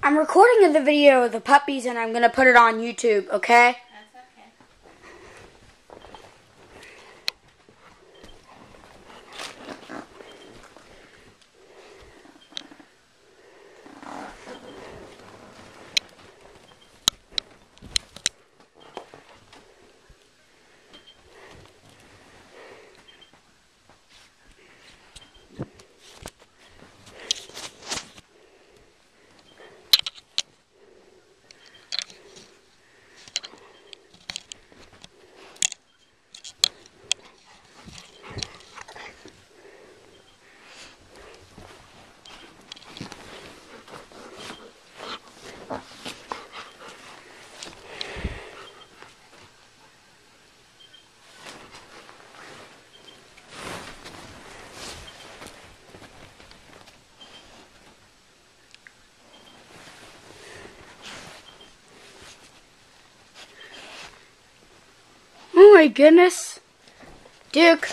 I'm recording the video of the puppies and I'm gonna put it on YouTube? Okay. My goodness. Duke,